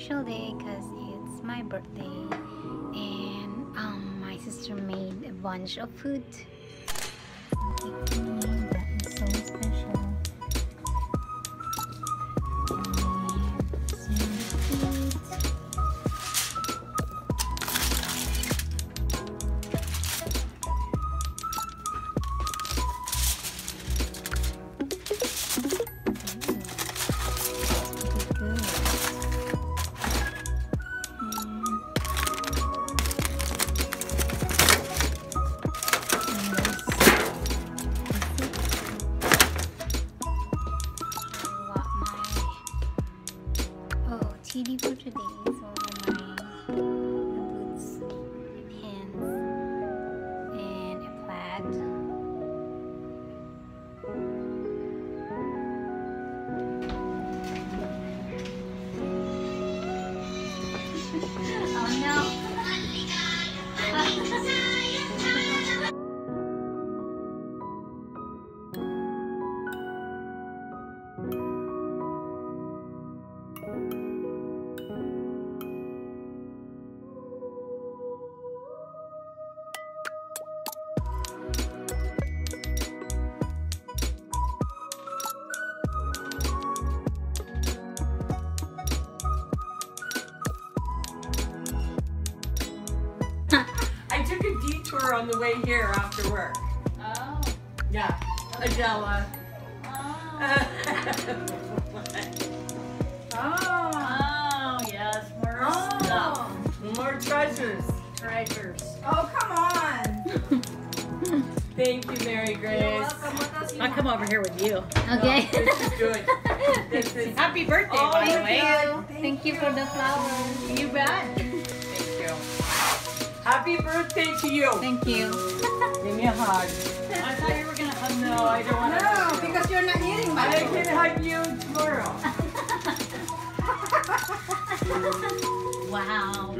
special day because it's my birthday and um, my sister made a bunch of food. दीदी को दे took a on the way here after work. Oh. Yeah, Adela. Oh. oh, Oh, yes. More oh. stuff. more treasures. Treasures. Oh, come on. Thank you, Mary Grace. You're welcome. What else you I'll come over here with you. Oh, okay. Oh, this is good. This is Happy birthday, Oh, by the thank way. you. Thank you for the flowers. you bet. Thank you. Happy birthday to you. Thank you. Give me a hug. I thought you were gonna hug me. No, I don't want to. No, because you're not eating my I food. can hug you tomorrow. Wow.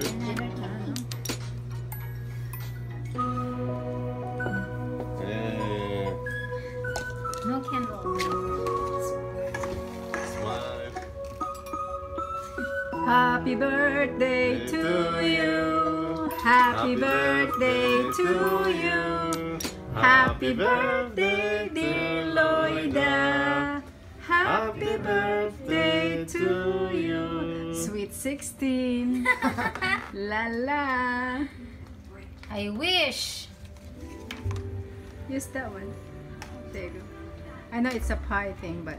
Yeah. No candles. Smile. Happy birthday to you. Happy birthday to you. Happy birthday, dear Loida. Happy birthday to you. Sweet 16. la la. I wish. Use that one. There you go. I know it's a pie thing, but.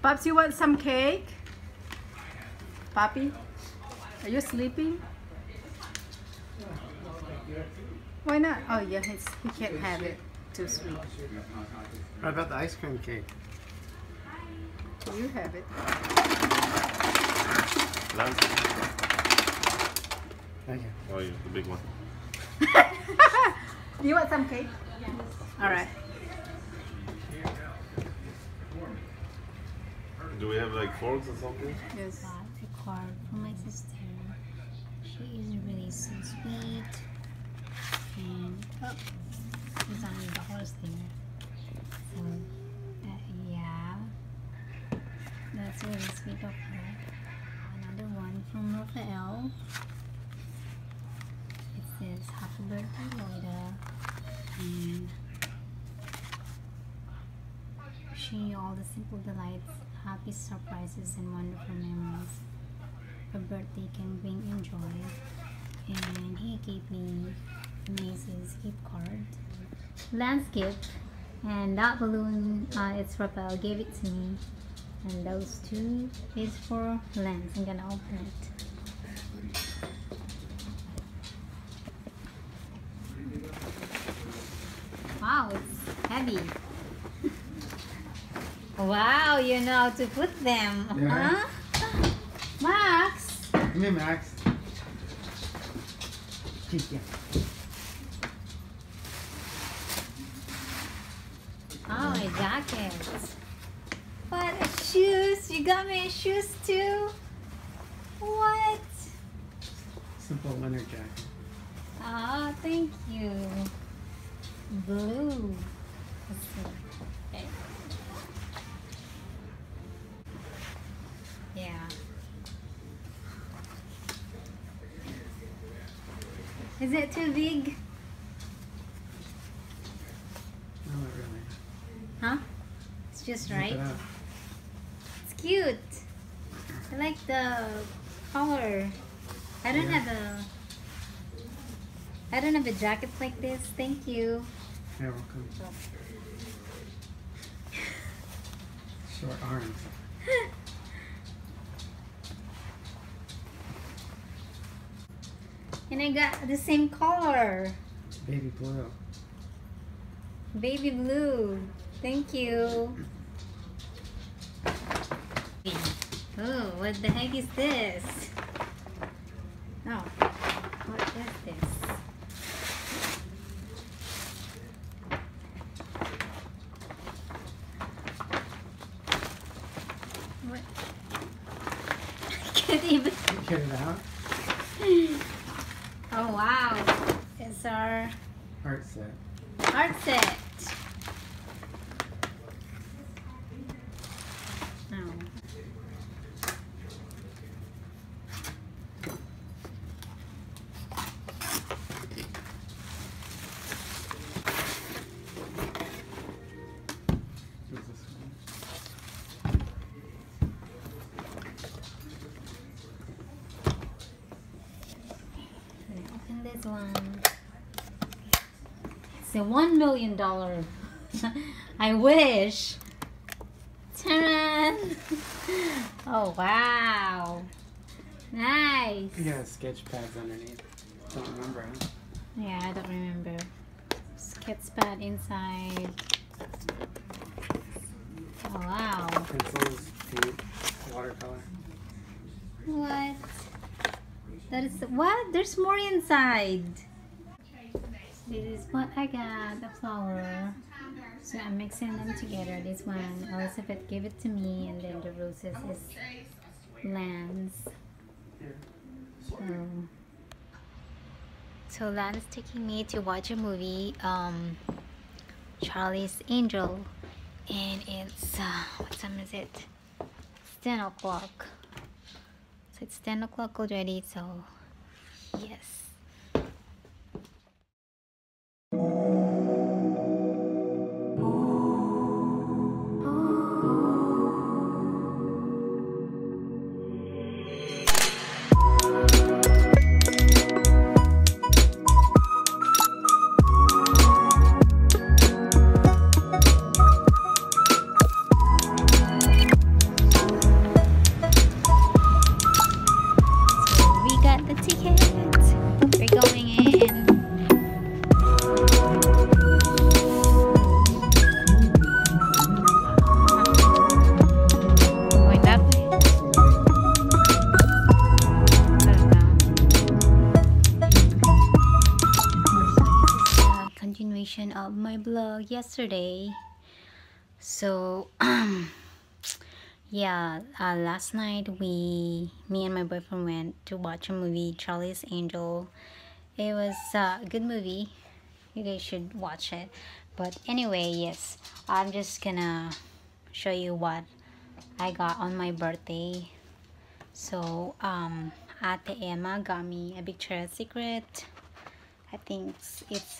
Pops, you want some cake? Poppy? Are you sleeping? Why not? Oh yeah, it's, he can't have it. Too sweet. What about the ice cream cake? You have it. Thank you. Oh, yeah, the big one. Do You want some cake? All right. Do we have like forks or something? Yes. got a card from my sister. She is really so sweet. And oh, there's only dollars there. So uh, yeah, that's really sweet of her. Another one from Raphael. It says Happy Birthday, Loida, and you all the simple delights, happy surprises, and wonderful memories a birthday can bring in joy. And he gave me Macy's gift card, landscape, and that balloon, uh, it's Raphael gave it to me. And those two is for Lance. I'm gonna open it. Wow, it's heavy. wow, you know how to put them, Yeah. huh? Max, Come here, Max. Yeah. Oh, my jacket. What a shoes! You got me shoes too. What? Simple winter jacket. Oh, thank you. Blue. Let's see. Okay. Is it too big? No, not really. Huh? It's just right. it. It's cute. I like the color. I don't Yeah. have a. I don't have a jacket like this. Thank you. You're welcome. Short arms. And I got the same color. Baby blue. Baby blue. Thank you. Oh, what the heck is this? Oh, what is this? What? I can't even. Get it out. Oh It's our Art set. art set. Oh. This one? Let me open this one. It's a one million dollar. I wish. Ta-da! Oh wow! Nice. You got sketch pads underneath. Don't remember, huh? Yeah, I don't remember. Sketch pad inside. Oh wow! Pencils, paint, watercolor. What? That is what? There's more inside. This is what I got, the flower. So I'm mixing them together. This one, Elizabeth gave it to me, and then the roses is Lance. So, so Lance taking me to watch a movie, um, Charlie's Angel, and it's uh, what time is it? It's ten o'clock. So it's 10 o'clock already, so yes. Yesterday. So yeah, uh, last night we, me and my boyfriend went to watch a movie, Charlie's Angel. It was uh, a good movie. You guys should watch it. But anyway, yes, I'm just gonna show you what I got on my birthday. So, um, Ate Emma got me a Victoria's Secret. I think it's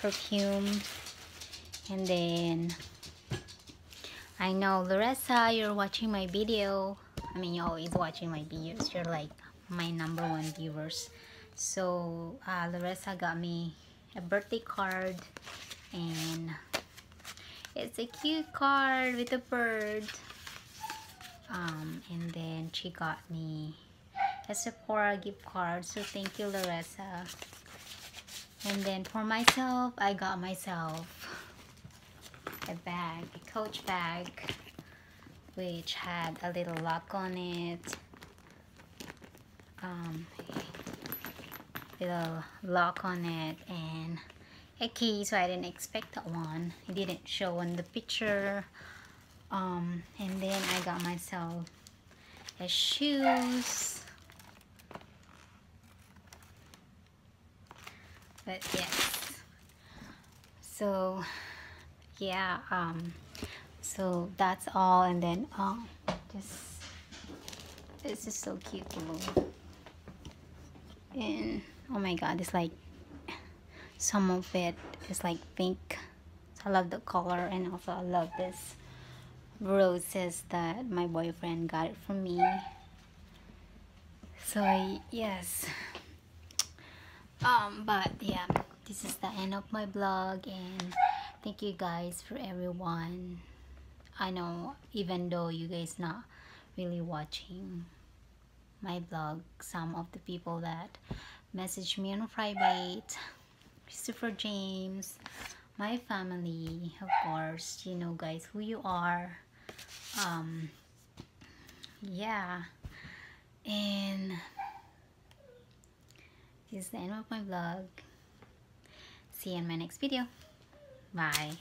perfume. And then I know Larissa, you're watching my video. I mean, you're always watching my videos. You're like my number one viewers. So uh, got me a birthday card, and it's a cute card with a bird. Um, and then she got me a Sephora gift card. So thank you, Larissa. And then for myself, I got myself a bag, a coach bag, which had a little lock on it. Um, little lock on it and a key, so I didn't expect that one. It didn't show on the picture. Um, and then I got myself a shoes. But yes. So yeah um so that's all and then um just this is so cute and oh my god it's like some of it is like pink. So i love the color and also i love this roses that my boyfriend got it from me. So yes. Um but yeah this is the end of my blog and thank you guys for everyone. I know even though you guys not really watching my blog some of the people that message me on private christopher james my family of course you know guys who you are. Um yeah. And this is the end of my vlog. See you in my next video bye